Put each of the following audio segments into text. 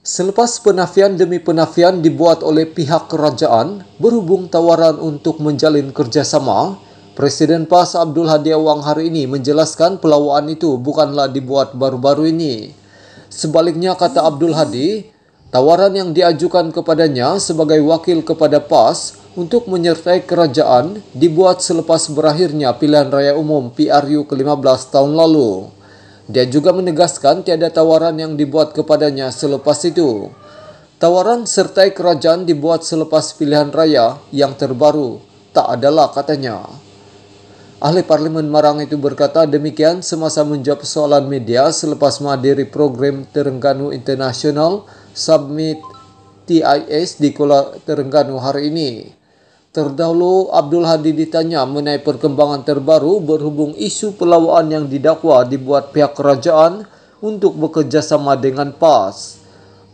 Selepas penafian demi penafian dibuat oleh pihak kerajaan berhubung tawaran untuk menjalin kerjasama, Presiden PAS Abdul Hadi Awang hari ini menjelaskan pelawaan itu bukanlah dibuat baru-baru ini. Sebaliknya kata Abdul Hadi, tawaran yang diajukan kepadanya sebagai wakil kepada PAS untuk menyertai kerajaan dibuat selepas berakhirnya pilihan raya umum PRU ke-15 tahun lalu. Dia juga menegaskan tiada tawaran yang dibuat kepadanya selepas itu. Tawaran sertai kerajaan dibuat selepas pilihan raya yang terbaru. Tak adalah katanya. Ahli Parlimen Marang itu berkata demikian semasa menjawab soalan media selepas menghadiri program Terengganu International Summit TIS di Kuala Terengganu hari ini. Terdahulu Abdul Hadi ditanya mengenai perkembangan terbaru berhubung isu pelawaan yang didakwa dibuat pihak kerajaan untuk bekerjasama dengan PAS.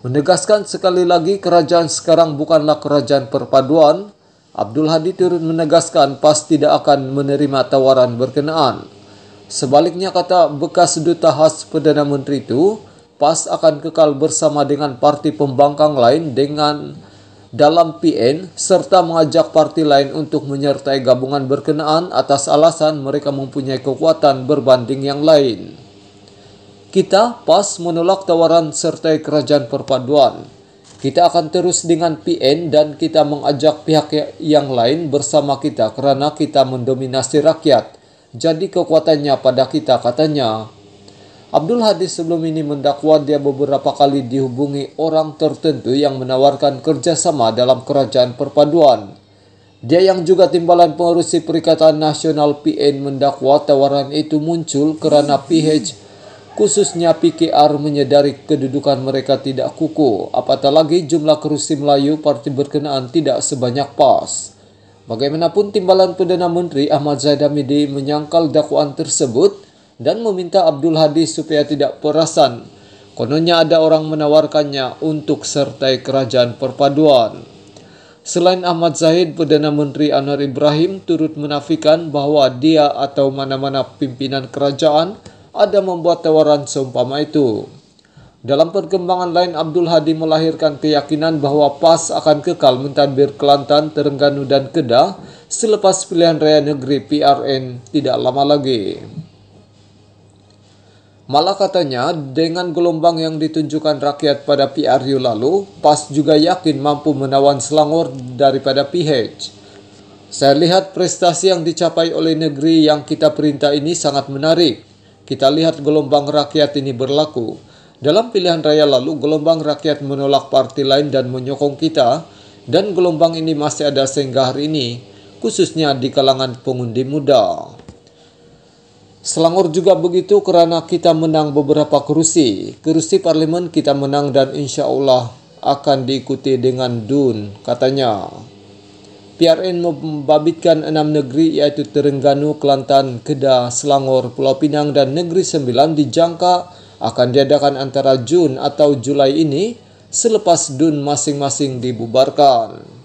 Menegaskan sekali lagi kerajaan sekarang bukanlah kerajaan perpaduan, Abdul Hadi turut menegaskan PAS tidak akan menerima tawaran berkenaan. Sebaliknya kata bekas duta khas Perdana Menteri itu, PAS akan kekal bersama dengan parti pembangkang lain dengan dalam PN serta mengajak parti lain untuk menyertai gabungan berkenaan atas alasan mereka mempunyai kekuatan berbanding yang lain. Kita PAS menolak tawaran sertai kerajaan perpaduan. Kita akan terus dengan PN dan kita mengajak pihak yang lain bersama kita kerana kita mendominasi rakyat. Jadi kekuatannya pada kita katanya. Abdul Hadi sebelum ini mendakwa dia beberapa kali dihubungi orang tertentu yang menawarkan kerjasama dalam kerajaan perpaduan. Dia yang juga timbalan pengurusi Perikatan Nasional PN mendakwa tawaran itu muncul kerana PH khususnya PKR menyedari kedudukan mereka tidak kukuh, apatah lagi jumlah kerusi Melayu parti berkenaan tidak sebanyak PAS. Bagaimanapun timbalan Perdana Menteri Ahmad Zaid Hamidi menyangkal dakwaan tersebut, dan meminta Abdul Hadi supaya tidak perasan. Kononnya ada orang menawarkannya untuk sertai kerajaan perpaduan. Selain Ahmad Zahid, Perdana Menteri Anwar Ibrahim turut menafikan bahawa dia atau mana-mana pimpinan kerajaan ada membuat tawaran seumpama itu. Dalam perkembangan lain, Abdul Hadi melahirkan keyakinan bahawa PAS akan kekal mentadbir Kelantan, Terengganu dan Kedah selepas pilihan raya negeri PRN tidak lama lagi. Malah katanya, dengan gelombang yang ditunjukkan rakyat pada PRU lalu, PAS juga yakin mampu menawan Selangor daripada PH. Saya lihat prestasi yang dicapai oleh negeri yang kita perintah ini sangat menarik. Kita lihat gelombang rakyat ini berlaku. Dalam pilihan raya lalu, gelombang rakyat menolak parti lain dan menyokong kita, dan gelombang ini masih ada sehingga hari ini, khususnya di kalangan pengundi muda. Selangor juga begitu kerana kita menang beberapa kerusi. Kerusi parlimen kita menang dan insya Allah akan diikuti dengan DUN, katanya. PRN membabitkan enam negeri iaitu Terengganu, Kelantan, Kedah, Selangor, Pulau Pinang dan Negeri Sembilan dijangka akan diadakan antara Jun atau Julai ini selepas DUN masing-masing dibubarkan.